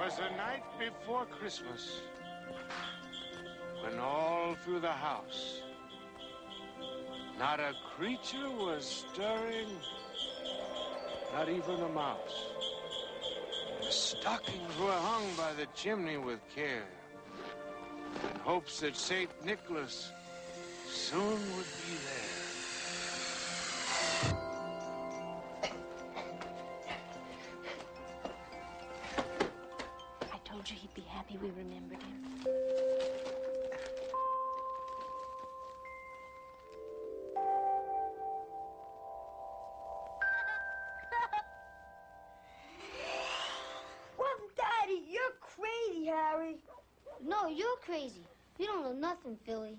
was the night before Christmas when all through the house not a creature was stirring, not even a mouse. The stockings were hung by the chimney with care in hopes that St. Nicholas soon would be there. We remembered him. Well, Daddy, you're crazy, Harry. No, you're crazy. You don't know nothing, Philly.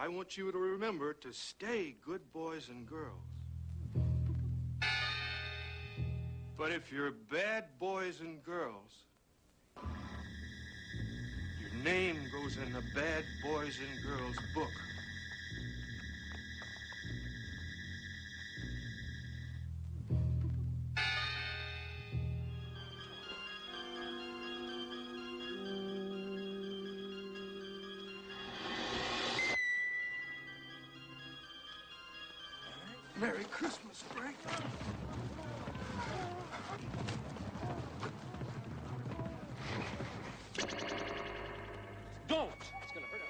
I want you to remember to stay good boys and girls. But if you're bad boys and girls, your name goes in the bad boys and girls book. Merry Christmas, Frank. Don't! It's gonna hurt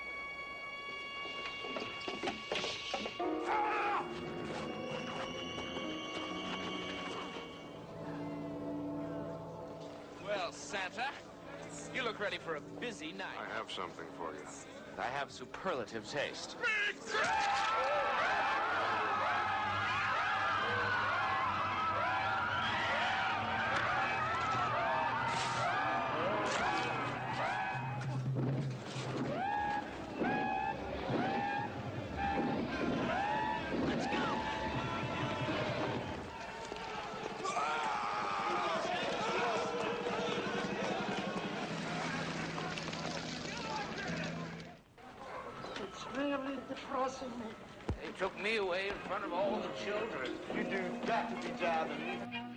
Well, Santa, you look ready for a busy night. I have something for you. I have superlative taste. It's really depressing me. They took me away in front of all the children. You do got to be jiving me.